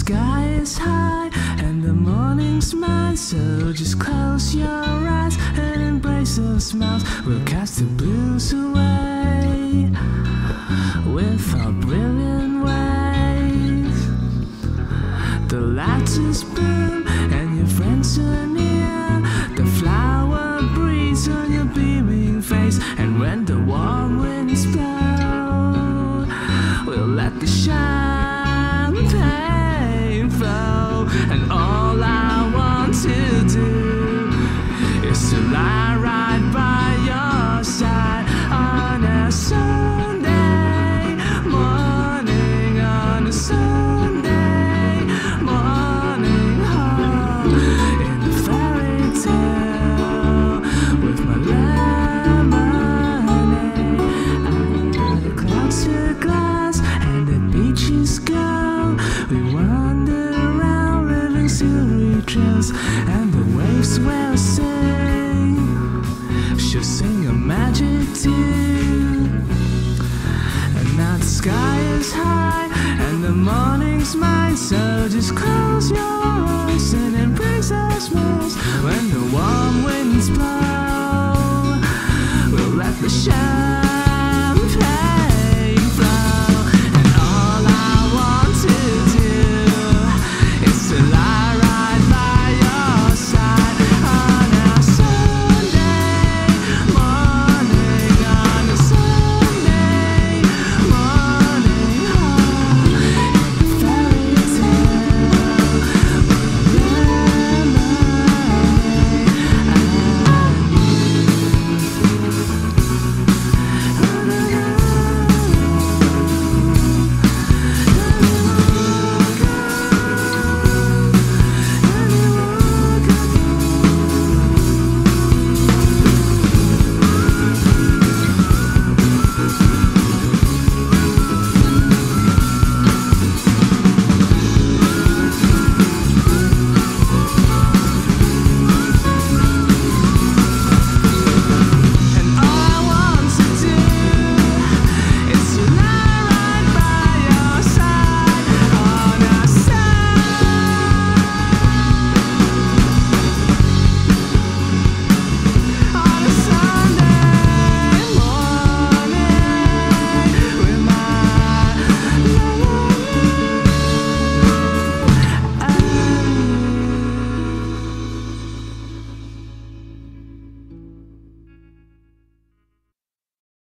sky is high and the morning's mine. So just close your eyes and embrace those smiles. We'll cast the blues away with our brilliant ways. The lights is blue and your friends are near. And all I want to do is to lie right by your side on a Sunday morning, on a Sunday morning, home in a fairy tale with my lemonade. Under the clouds to glass and the beach is go. Trails, and the waves will sing. She'll sing a magic tune. And now the sky is high and the morning's mine. So just close your eyes and embrace the smiles when the warm winds blow.